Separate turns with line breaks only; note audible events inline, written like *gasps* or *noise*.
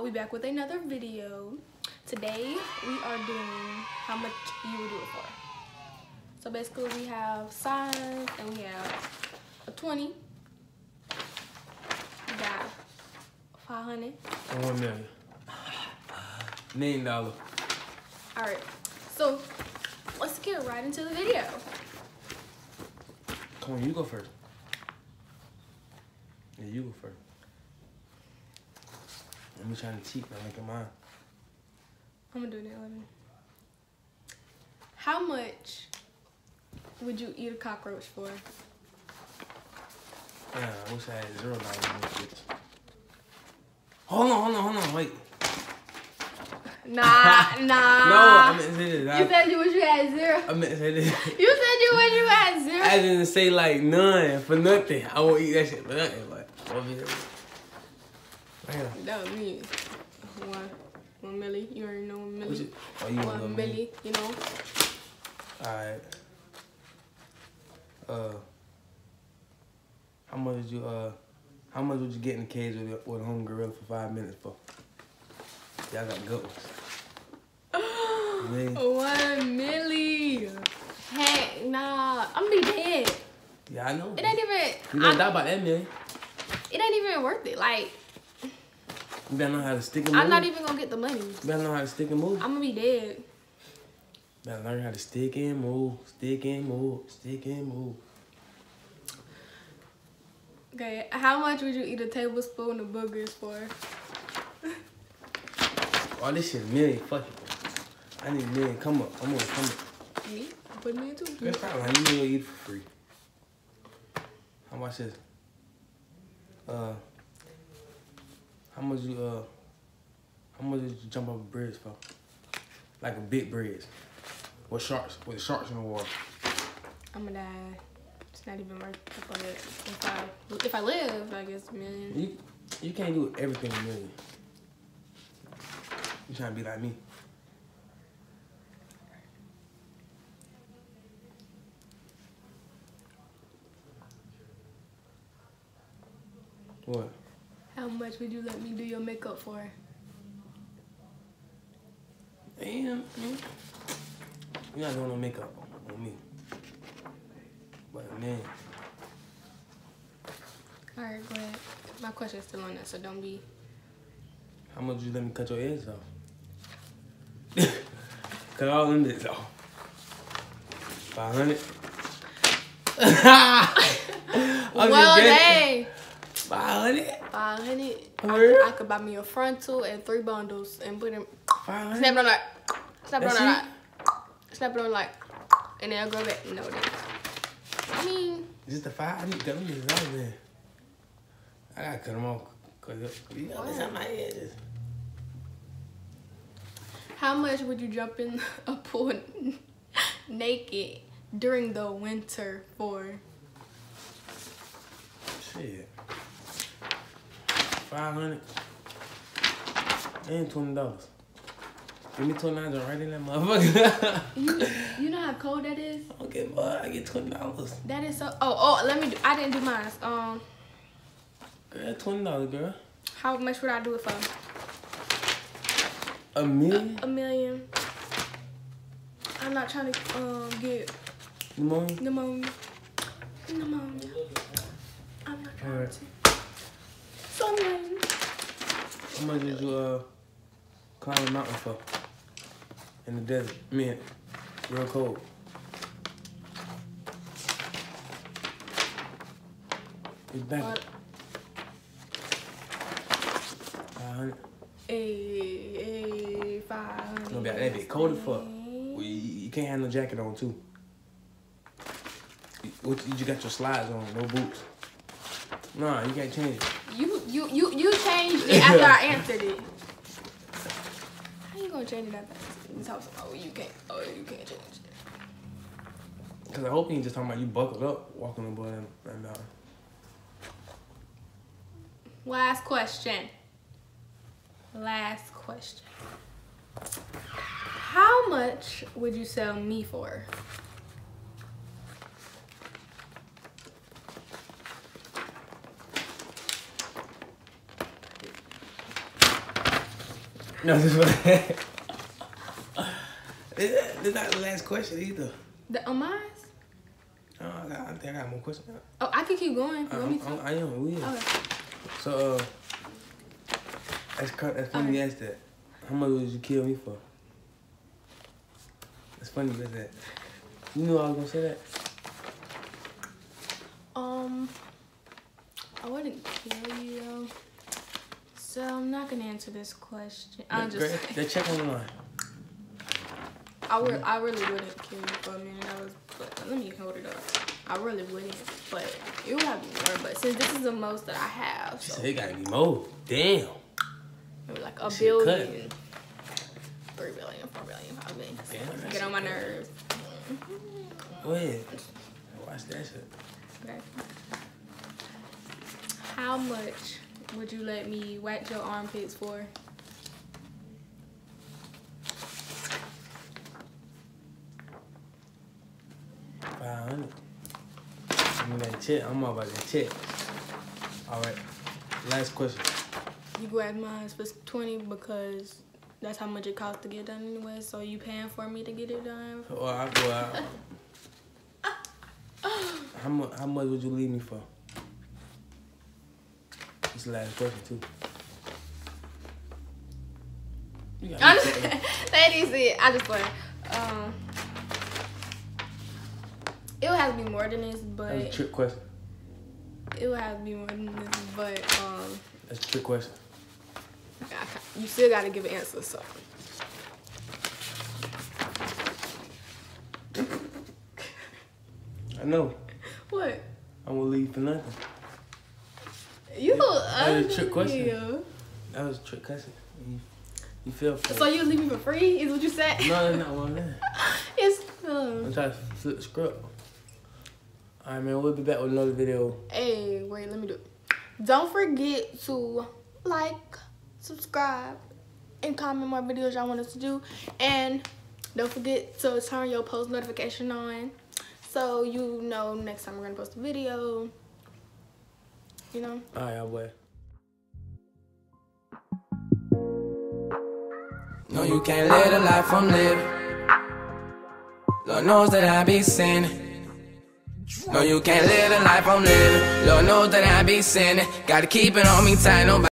we back with another video today we are doing how much you would do it for so basically we have signs and we have a 20 we got 500
And one million. Million dollar.
all right so let's get right into the video
Come on, you go first. Yeah, you go first. Let me trying to cheat by making mine.
i'm gonna do it at 11 how much would you eat a cockroach for
Yeah, I wish I had zero dollars in this bitch. Hold on, hold on, hold on, wait.
nah *laughs* nah
No, I meant to say this.
you
I,
said you wish you had zero
I meant to say this. *laughs*
you said you wish you had zero
I didn't say like none for nothing. I won't eat that shit for nothing. Like, over here. Damn.
That was me. One, one milli. You already know one milli.
you, oh, you
One milli. You know.
Alright. Uh, how much did you uh, how much would you get in the cage with, a- with a home gorilla for five minutes for? Y'all got good ones. *gasps*
One milli. Heck, nah. I'm gonna be dead.
Yeah, I know.
It ain't even.
You
gonna
die by that man.
It ain't even worth it. Like
You better know how to stick and move.
I'm not even gonna get the money.
You better know how to stick and move.
I'm gonna be dead.
better learn how to stick and move, stick and move, stick and move.
Okay. How much would you eat a tablespoon of boogers for?
Oh, this shit million. Fuck it. I need a million. Come up. Come on. Come up.
Me? Put me in too.
That's probably how you will eat for free. How much is? Uh, how much you uh, how much did you jump off a bridge for? Like a big bridge. With sharks, with sharks in the water.
I'm gonna die. It's not even worth it. If I if I live, I guess a million.
You you can't do everything a million. You trying to be like me? What?
How much would you let me do your makeup for?
Damn. You're not doing no makeup on me. But man,
All right, go ahead. My question's still on that, so don't be.
how much would you let me cut your edges off? *laughs* cut all them bits off. Five hundred. *laughs*
well, dang.
Five hundred.
Five hundred. I, could- I could buy me a frontal and three bundles and put them.
Five
Snap it on like. Snap it on like. Snap it on like. And then I'll go back. No, it ain't. I mean,
Just the five. I need them bitches off, man. I gotta cut them off. Cause you got this on my edges.
how much would you jump in *laughs* a pool *laughs* naked during the winter for?
Shit. Five hundred. And twenty dollars. Give me twenty dollars right in that motherfucker. *laughs*
You, you know how cold that is?
okay, boy, I get twenty dollars.
That is so. Oh, oh, let me do. I didn't do mine. Um,
Girl, twenty dollars, girl.
how much would I do it for?
A million?
A million. I'm not trying to um get
Pneumonia?
pneumonia. Pneumonia. I'm not trying
Alright.
to. So million.
How much did you uh climb a mountain for? In the desert. I mean, real cold. It's back.
But
Five hundred.
a a five.
No, that that be cold as fuck. Well, you, you can't have no jacket on too. You, what, you just got your slides on, no boots. Nah, you can't change it.
You you you you changed it after I answered it. How you gonna change it after? It? Oh, you can't. Oh, you can't change it.
Cause I hope you ain't just talking about you buckled up walking the boy and, and uh,
Last question. Last question. How much would you sell me for?
No, *laughs* this is This is not the last question either.
The on mine?
Oh, I, got, I think I got more questions.
Oh, I can keep going. You want me to?
I am. We is.
Okay.
So, uh, that's, that's funny you asked that. How much would you kill me for? That's funny you said that. You knew I was gonna say that.
Um, I wouldn't kill you though. So I'm not gonna answer this question. I'm just.
great. That check on the line.
I would. I really wouldn't kill you for a minute. I was. But let me hold it up. I really wouldn't. But it would have more. But since this is the most that I have,
She
so
said it gotta be more. Damn.
maybe like a
cut.
billion, three billion, four billion, five billion.
Damn,
Get on my nerves.
Go ahead. Watch that shit.
Okay. How much would you let me whack your armpits for?
Five hundred. Me that check. I'm all about that check. All right. Last question.
You ask mine for twenty because that's how much it costs to get done anyway. So you paying for me to get it done?
Well, I go out. *laughs* how much? How much would you leave me for? This the last question too. You got
I'm just,
checking. *laughs*
that is it. I just play. Um, it would have to be more than this,
That was a trick question.
it would have to be more than this. But um,
That's a trick question.
I you still got to give an answer. So
I know. *laughs*
what?
I'm gonna leave for nothing.
You
That was a trick question. That was a trick question. You, you feel for
So you leave me for free? Is what you said?
No, that's not what I'm saying.
it's
uh,
I'm
trying to flip the script. Alright, man. We'll be back with another video.
Hey, wait. Let me do it. Don't forget to like, subscribe, and comment more videos y'all want us to do, and don't forget to turn your post notification on, so you know next time we're gonna post a video. You know.
Alright, y'all boy. No, you can't live the life I'm living. Lord knows that I be sinning. No, you can't live the life I'm living. Lord knows that I be sinning. Gotta keep it on me tight. Nobody